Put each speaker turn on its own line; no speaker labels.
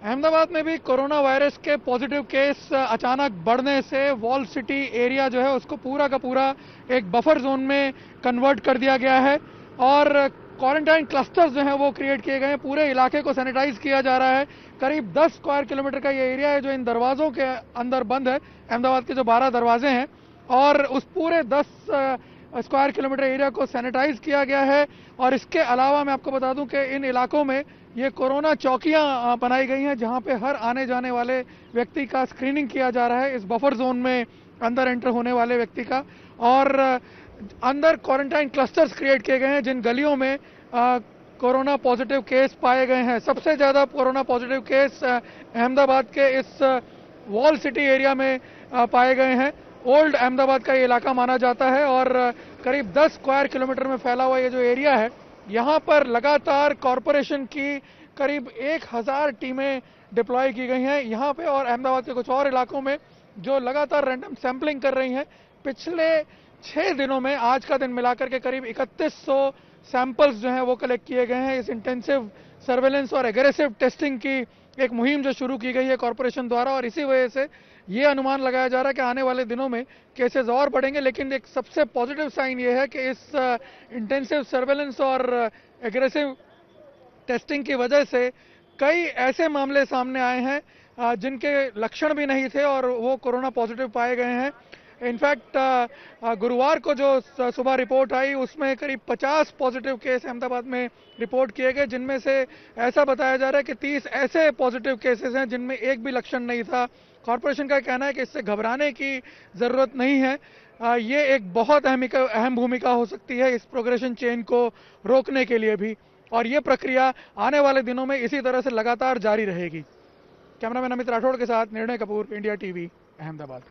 अहमदाबाद में भी corona virus के पॉजिटिव केस अचानक बढ़ने से वॉल सिटी एरिया जो है उसको पूरा का पूरा एक बफर जोन में कन्वर्ट कर दिया गया है और क्वारंटाइन क्लस्टर्स जो हैं वो क्रिएट किए गए हैं। पूरे इलाके को सैनिटाइज किया जा रहा है। करीब 10 स्क्वायर किलोमीटर का ये एरिया है जो इन दरवाजों के अंदर बंद है। अहमदाबाद के जो 12 दरवाजे हैं और उस पूरे 10 स्क्वायर किलोमीटर एरिया को सैनिटाइज किया गया है। और इसके अलावा मैं आपको बता दूँ कि इन इलाकों में ये कोरोना चौकियाँ बनाई गई हैं जहाँ पे हर आने जाने वाले व्यक्ति का स्क्रीनिंग किया जा रहा है। इस बफर जोन में अंदर एंटर होने वाले व्यक्ति का। और, अंदर क्वारंटाइन क्लस्टर्स क्रिएट किए गए हैं जिन गलियों में कोरोना पॉजिटिव केस पाए गए हैं। सबसे ज़्यादा कोरोना पॉजिटिव केस अहमदाबाद के इस वॉल सिटी एरिया में पाए गए हैं। ओल्ड अहमदाबाद का ये इलाका माना जाता है और, करीब 10 स्क्वायर किलोमीटर में फैला हुआ ये जो एरिया है यहाँ पर लगातार कॉरपोरेशन की करीब एक हज़ार टीमें डिप्लॉय की गई हैं। यहाँ पे और अहमदाबाद के कुछ और इलाकों में जो लगातार रैंडम सैंपलिंग कर रही हैं, पिछले छः दिनों में आज का दिन मिलाकर के करीब 3100 सैंपल्स जो हैं वो कलेक्ट किए गए हैं। इस इंटेंसिव सर्वेलेंस और एग्रेसिव टेस्टिंग की एक मुहिम जो शुरू की गई है कॉरपोरेशन द्वारा, और इसी वजह से ये अनुमान लगाया जा रहा है कि आने वाले दिनों में केसेस और बढ़ेंगे, लेकिन एक सबसे पॉजिटिव साइन ये है कि इस इंटेंसिव सर्वेलेंस और एग्रेसिव टेस्टिंग की वजह से कई ऐसे मामले सामने आए हैं जिनके लक्षण भी नहीं थे और वो कोरोना पॉजिटिव पाए गए हैं। इनफैक्ट गुरुवार को जो सुबह रिपोर्ट आई, उसमें करीब 50 पॉजिटिव केस अहमदाबाद में रिपोर्ट किए गए, जिनमें से ऐसा बताया जा रहा है कि 30 ऐसे पॉजिटिव केसेस हैं जिनमें एक भी लक्षण नहीं था। कॉरपोरेशन का कहना है कि इससे घबराने की ज़रूरत नहीं है। ये एक बहुत अहम अहम भूमिका हो सकती है इस प्रोग्रेशन चेन को रोकने के लिए भी। और ये प्रक्रिया आने वाले दिनों में इसी तरह से लगातार जारी रहेगी। कैमरामैन अमित राठौड़ के साथ निर्णय कपूर, इंडिया टीवी, अहमदाबाद।